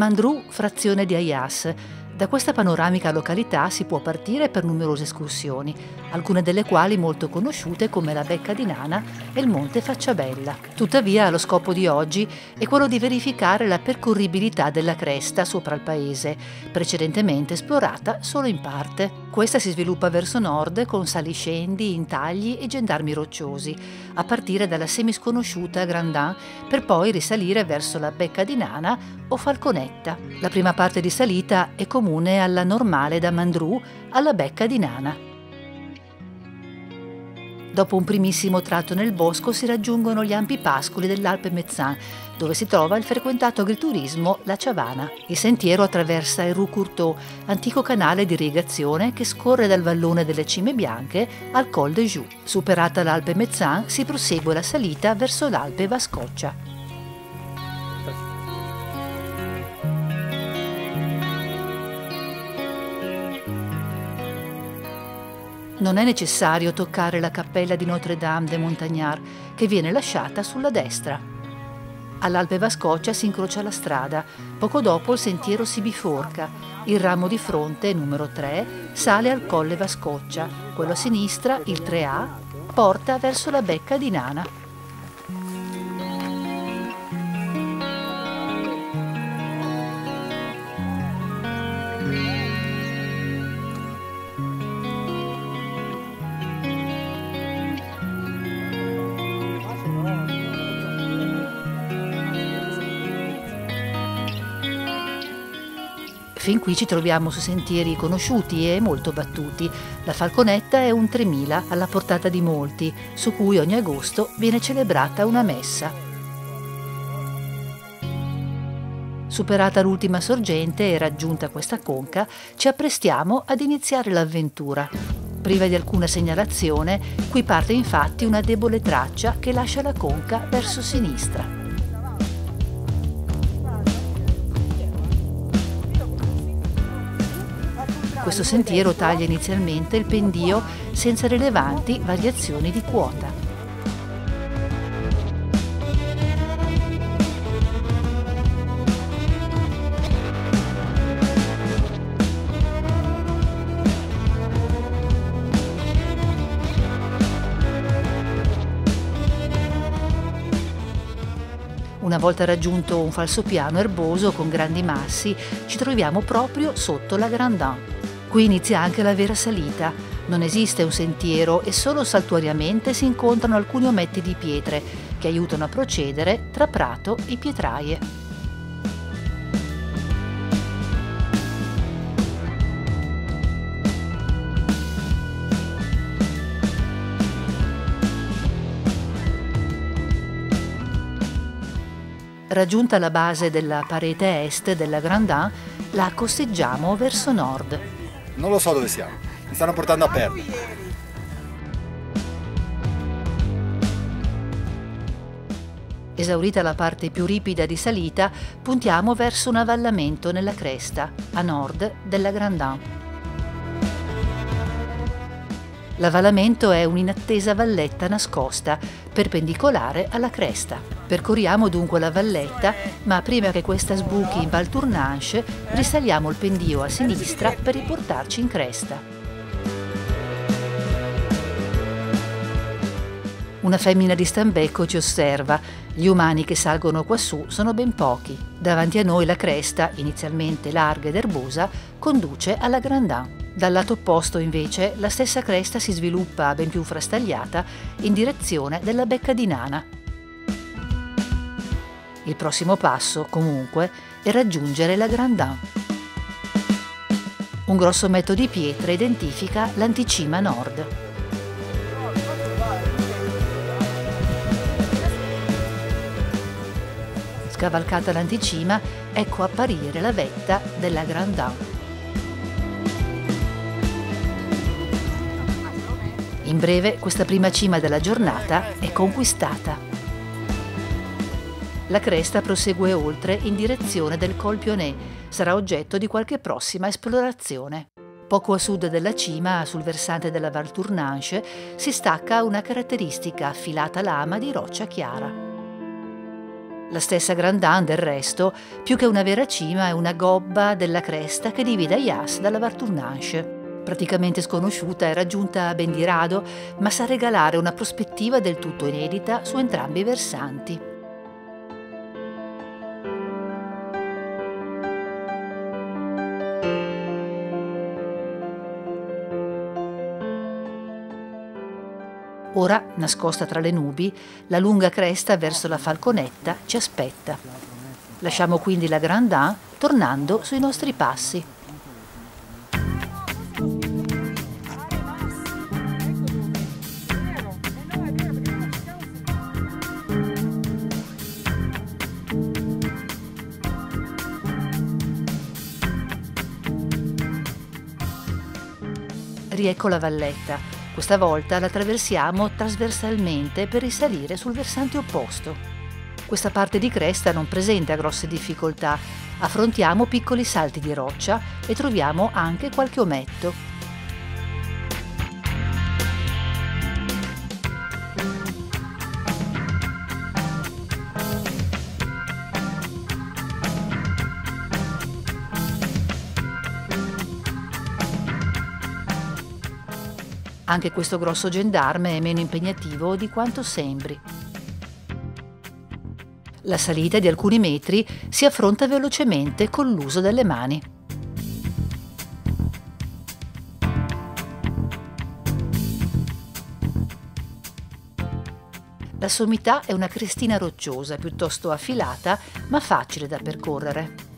Mandrou, frazione di Ayas, da questa panoramica località si può partire per numerose escursioni, alcune delle quali molto conosciute come la Becca di Nana e il Monte Facciabella. Tuttavia lo scopo di oggi è quello di verificare la percorribilità della cresta sopra il paese, precedentemente esplorata solo in parte. Questa si sviluppa verso nord con saliscendi, intagli e gendarmi rocciosi, a partire dalla semisconosciuta Grandin per poi risalire verso la Becca di Nana o Falconetta. La prima parte di salita è comune alla normale da Mandrù alla becca di Nana. Dopo un primissimo tratto nel bosco si raggiungono gli ampi pascoli dell'Alpe Mezzan, dove si trova il frequentato agriturismo La Ciavana. Il sentiero attraversa il Rue Courteau, antico canale di irrigazione che scorre dal vallone delle Cime Bianche al Col de Joux. Superata l'Alpe Mezzan si prosegue la salita verso l'Alpe Vascoccia. Non è necessario toccare la cappella di Notre-Dame de Montagnard, che viene lasciata sulla destra. All'Alpe Vascoccia si incrocia la strada, poco dopo il sentiero si biforca. Il ramo di fronte, numero 3, sale al Colle Vascoccia, quello a sinistra, il 3A, porta verso la becca di Nana. Fin qui ci troviamo su sentieri conosciuti e molto battuti. La Falconetta è un 3000 alla portata di molti, su cui ogni agosto viene celebrata una messa. Superata l'ultima sorgente e raggiunta questa conca, ci apprestiamo ad iniziare l'avventura. Priva di alcuna segnalazione, qui parte infatti una debole traccia che lascia la conca verso sinistra. Questo sentiero taglia inizialmente il pendio senza rilevanti variazioni di quota. Una volta raggiunto un falsopiano erboso con grandi massi, ci troviamo proprio sotto la Grandin. Qui inizia anche la vera salita. Non esiste un sentiero e solo saltuariamente si incontrano alcuni ometti di pietre che aiutano a procedere tra prato e pietraie. Raggiunta la base della parete est della Grandin, la costeggiamo verso nord. Non lo so dove siamo. Mi stanno portando a perdere. Esaurita la parte più ripida di salita, puntiamo verso un avvallamento nella cresta, a nord della Grandin. L'avvalamento è un'inattesa valletta nascosta, perpendicolare alla cresta. Percorriamo dunque la valletta, ma prima che questa sbuchi in Val Tournanche, risaliamo il pendio a sinistra per riportarci in cresta. Una femmina di stambecco ci osserva. Gli umani che salgono quassù sono ben pochi. Davanti a noi la cresta, inizialmente larga ed erbosa, conduce alla Grandin. Dal lato opposto, invece, la stessa cresta si sviluppa ben più frastagliata in direzione della becca di Nana. Il prossimo passo, comunque, è raggiungere la Grandin. Un grosso metto di pietre identifica l'anticima nord. Scavalcata l'anticima, ecco apparire la vetta della Grandin. In breve, questa prima cima della giornata è conquistata. La cresta prosegue oltre in direzione del Col Pionnet, sarà oggetto di qualche prossima esplorazione. Poco a sud della cima, sul versante della Val Tournanche, si stacca una caratteristica affilata lama di roccia chiara. La stessa Grandin, del resto, più che una vera cima, è una gobba della cresta che divide Ayas dalla Vartournanche praticamente sconosciuta e raggiunta ben di rado, ma sa regalare una prospettiva del tutto inedita su entrambi i versanti. Ora, nascosta tra le nubi, la lunga cresta verso la falconetta ci aspetta. Lasciamo quindi la Grandin tornando sui nostri passi. Riecco la valletta. Questa volta la attraversiamo trasversalmente per risalire sul versante opposto. Questa parte di cresta non presenta grosse difficoltà. Affrontiamo piccoli salti di roccia e troviamo anche qualche ometto. Anche questo grosso gendarme è meno impegnativo di quanto sembri. La salita di alcuni metri si affronta velocemente con l'uso delle mani. La sommità è una crestina rocciosa piuttosto affilata ma facile da percorrere.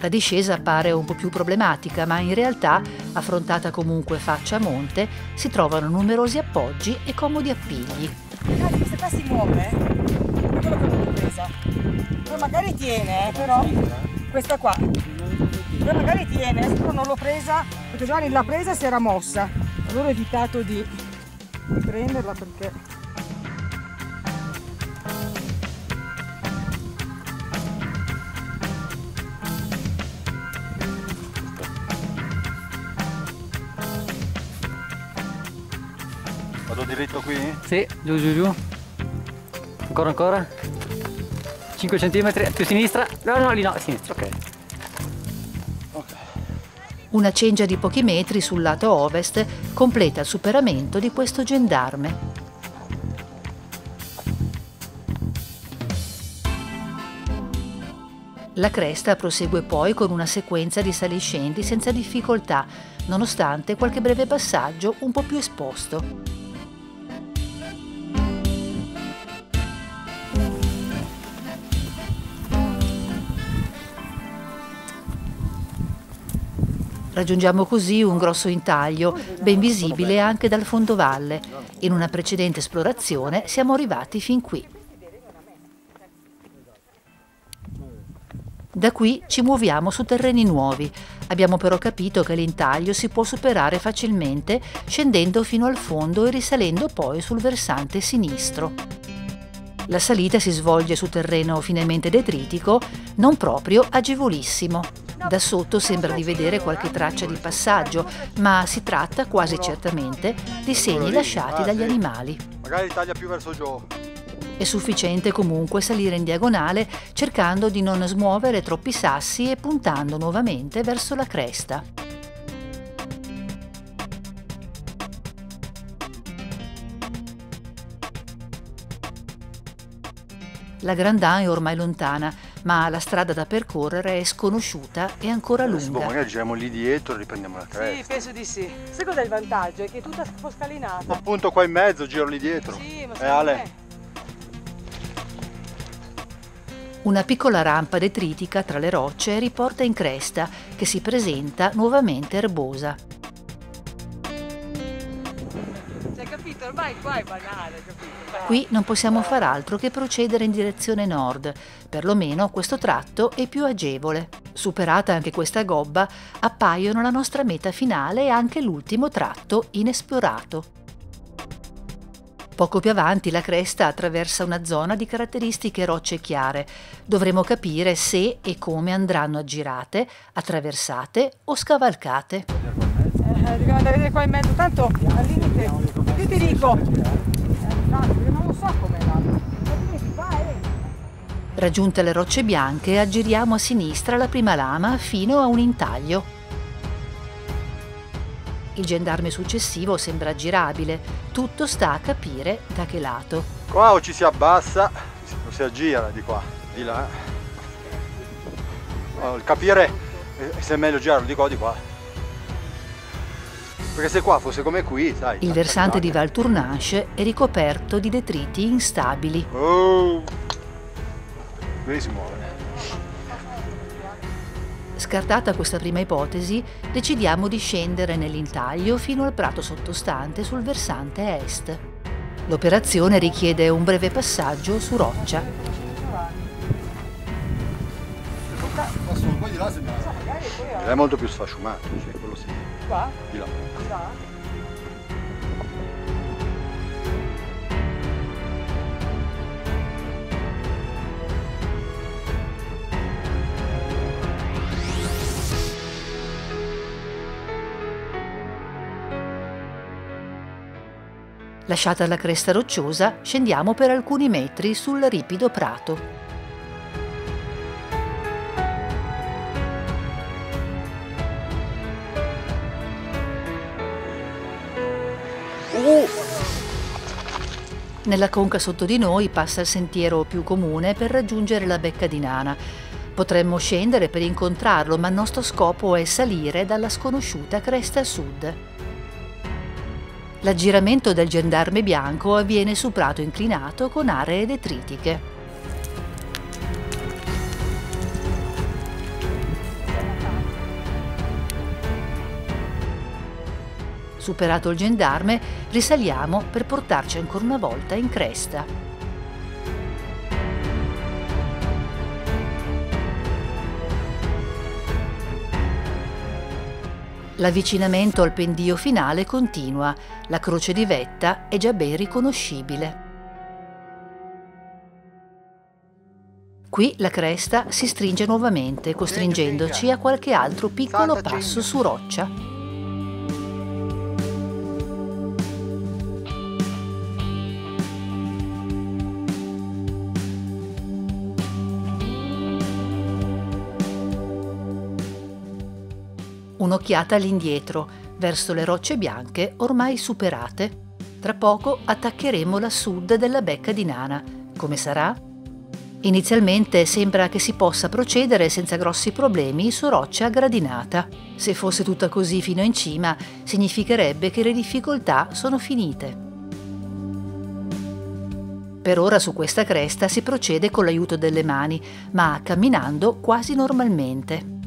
La discesa appare un po' più problematica, ma in realtà, affrontata comunque faccia a monte, si trovano numerosi appoggi e comodi appigli. Ragazzi, questa qua si muove, è quello che ho presa. Poi magari tiene, eh, però questa qua. Poi magari tiene, adesso non l'ho presa, perché Giovanni l'ha presa e si era mossa. Allora ho evitato di prenderla perché diritto qui? Sì, giù giù giù. Ancora ancora. 5 cm più sinistra. No, no, lì no, a sinistra, ok. Una cengia di pochi metri sul lato ovest completa il superamento di questo gendarme. La cresta prosegue poi con una sequenza di saliscendi senza difficoltà, nonostante qualche breve passaggio un po' più esposto. Raggiungiamo così un grosso intaglio, ben visibile anche dal fondovalle. In una precedente esplorazione siamo arrivati fin qui. Da qui ci muoviamo su terreni nuovi. Abbiamo però capito che l'intaglio si può superare facilmente scendendo fino al fondo e risalendo poi sul versante sinistro. La salita si svolge su terreno finemente detritico, non proprio agevolissimo. Da sotto sembra di vedere qualche traccia di passaggio, ma si tratta quasi certamente di segni lasciati dagli animali. Magari taglia più verso giù. È sufficiente comunque salire in diagonale cercando di non smuovere troppi sassi e puntando nuovamente verso la cresta. La Grandin è ormai lontana, ma la strada da percorrere è sconosciuta e ancora lunga. Boh, magari giriamo lì dietro e riprendiamo la cresta. Sì, penso di sì. Sai cos'è il vantaggio? È che è tutta un po' scalinata. Appunto qua in mezzo, giro lì dietro. Sì, ma eh, Ale. Una piccola rampa detritica tra le rocce riporta in cresta, che si presenta nuovamente erbosa. Cioè, capito? Ormai qua è banale? Qui non possiamo far altro che procedere in direzione nord, perlomeno questo tratto è più agevole. Superata anche questa gobba, appaiono la nostra meta finale e anche l'ultimo tratto inesplorato. Poco più avanti la cresta attraversa una zona di caratteristiche rocce chiare. Dovremo capire se e come andranno aggirate, attraversate o scavalcate. Eh, dobbiamo andare qua in mezzo, tanto al limite, io ti dico, so come là, Raggiunte le rocce bianche, aggiriamo a sinistra la prima lama fino a un intaglio. Il gendarme successivo sembra girabile, tutto sta a capire da che lato. Qua o ci si abbassa o si aggira di qua, di là. Capire se è meglio girarlo di qua o di qua. Perché se qua fosse come qui, sai. Il versante di Val Tournanche è ricoperto di detriti instabili. Oh, qui si muove. Scartata questa prima ipotesi, decidiamo di scendere nell'intaglio fino al prato sottostante sul versante est. L'operazione richiede un breve passaggio su roccia. È molto più sfasciumato, sì. Qua? Di là. Là? Lasciata la cresta rocciosa, scendiamo per alcuni metri sul ripido prato. Nella conca sotto di noi passa il sentiero più comune per raggiungere la becca di Nana. Potremmo scendere per incontrarlo, ma il nostro scopo è salire dalla sconosciuta cresta sud. L'aggiramento del gendarme bianco avviene su prato inclinato con aree detritiche. Superato il gendarme, risaliamo per portarci ancora una volta in cresta. L'avvicinamento al pendio finale continua, la croce di vetta è già ben riconoscibile. Qui la cresta si stringe nuovamente, costringendoci a qualche altro piccolo passo su roccia. Un'occhiata all'indietro, verso le rocce bianche ormai superate. Tra poco attaccheremo la sud della becca di Nana. Come sarà? Inizialmente sembra che si possa procedere senza grossi problemi su roccia gradinata. Se fosse tutta così fino in cima, significherebbe che le difficoltà sono finite. Per ora su questa cresta si procede con l'aiuto delle mani, ma camminando quasi normalmente.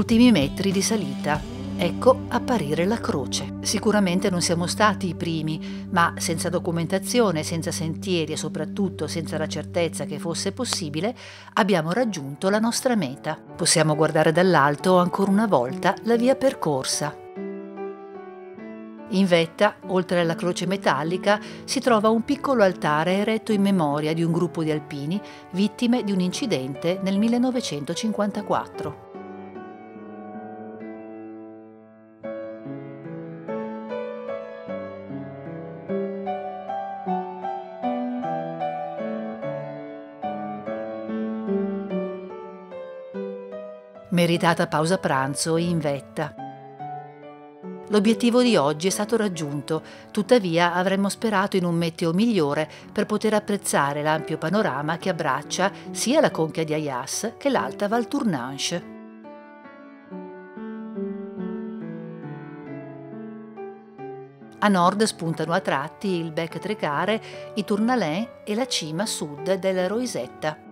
Ultimi metri di salita. Ecco apparire la croce. Sicuramente non siamo stati i primi, ma senza documentazione, senza sentieri e soprattutto senza la certezza che fosse possibile, abbiamo raggiunto la nostra meta. Possiamo guardare dall'alto ancora una volta la via percorsa. In vetta, oltre alla croce metallica, si trova un piccolo altare eretto in memoria di un gruppo di alpini vittime di un incidente nel 1954. Meritata pausa pranzo in vetta. L'obiettivo di oggi è stato raggiunto, tuttavia avremmo sperato in un meteo migliore per poter apprezzare l'ampio panorama che abbraccia sia la conchia di Ayas che l'alta Val Tournanche. A nord spuntano a tratti il Bec Trecare, i Tournalin e la cima sud della Roisetta.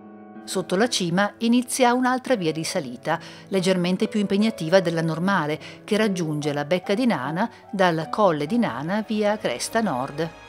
Sotto la cima inizia un'altra via di salita, leggermente più impegnativa della normale, che raggiunge la Becca di Nana dal Colle di Nana via Cresta Nord.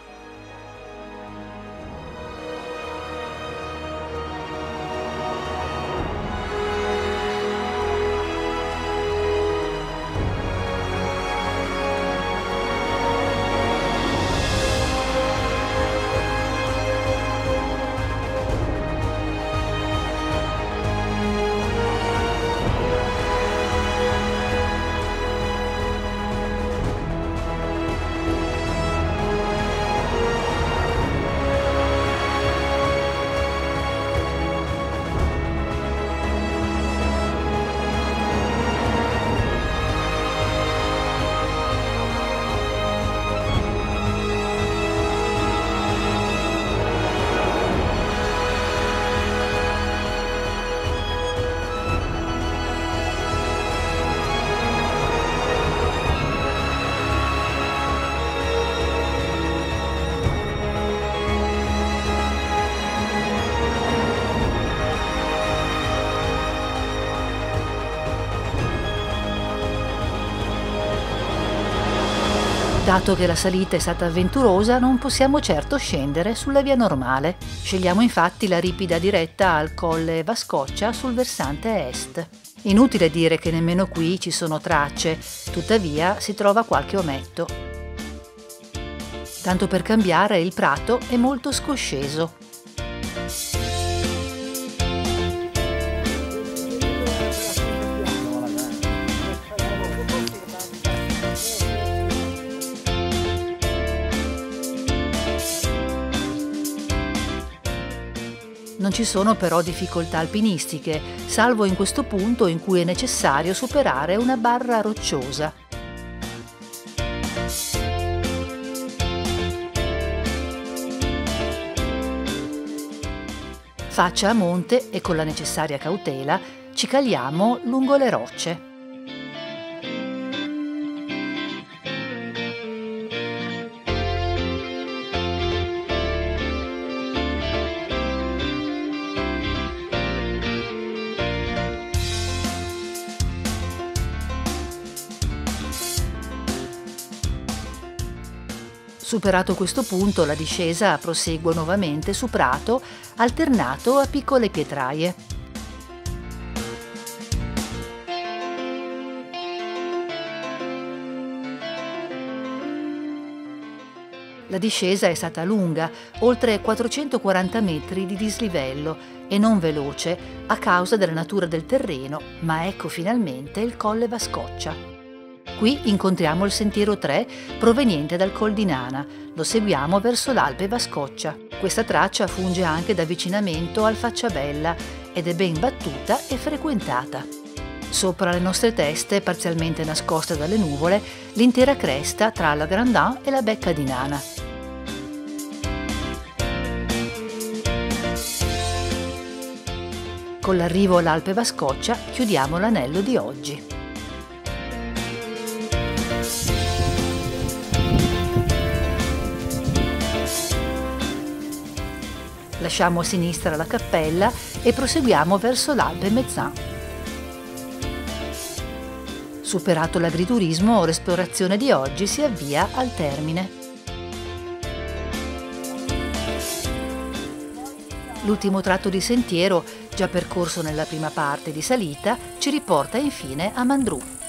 Dato che la salita è stata avventurosa, non possiamo certo scendere sulla via normale. Scegliamo infatti la ripida diretta al colle Vascoccia sul versante est. Inutile dire che nemmeno qui ci sono tracce, tuttavia si trova qualche ometto. Tanto per cambiare, il prato è molto scosceso. Non ci sono però difficoltà alpinistiche, salvo in questo punto in cui è necessario superare una barra rocciosa. Faccia a monte e con la necessaria cautela ci caliamo lungo le rocce. Superato questo punto, la discesa prosegue nuovamente su prato alternato a piccole pietraie. La discesa è stata lunga, oltre 440 metri di dislivello e non veloce a causa della natura del terreno, ma ecco finalmente il colle Vascoccia. Qui incontriamo il sentiero 3 proveniente dal Col di Nana. Lo seguiamo verso l'Alpe Vascoccia. Questa traccia funge anche da avvicinamento al Facciabella ed è ben battuta e frequentata. Sopra le nostre teste, parzialmente nascoste dalle nuvole, l'intera cresta tra la Grandin e la Becca di Nana. Con l'arrivo all'Alpe Vascoccia chiudiamo l'anello di oggi. Lasciamo a sinistra la cappella e proseguiamo verso l'Alpe Mezzan. Superato l'agriturismo, l'esplorazione di oggi si avvia al termine. L'ultimo tratto di sentiero, già percorso nella prima parte di salita, ci riporta infine a Mandrù.